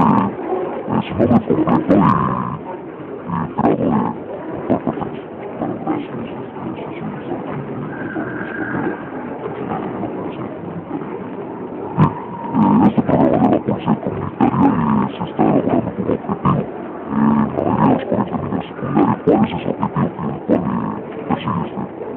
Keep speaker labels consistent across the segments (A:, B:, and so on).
A: es nombre completo y, y trato de estar. Pero gracias a las sesiones de aquí, de Este programa de la Policía Comunitaria se está elaborando como objetivo. Eh, la mayoría de las escuelas de secundaria, ¿cuál es ese objetivo que persigue este?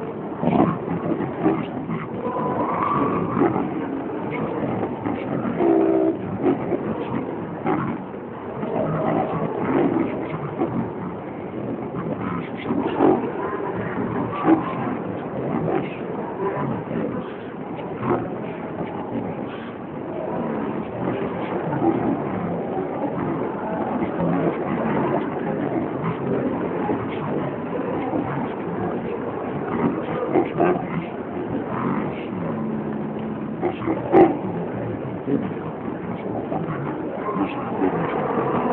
A: dos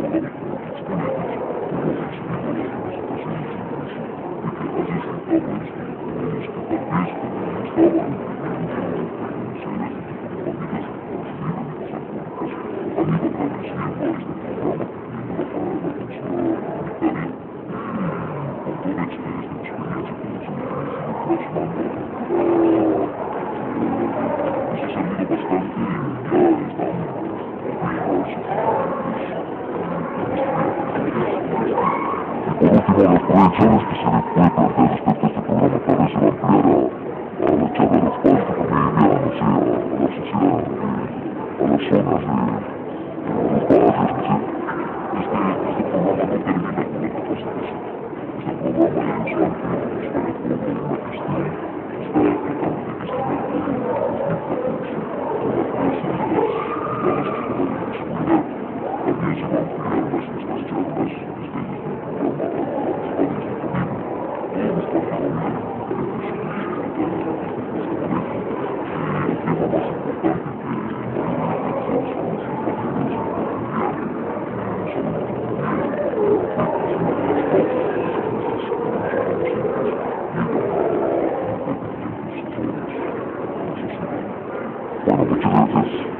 A: Thank you. Well, one of the Kansas.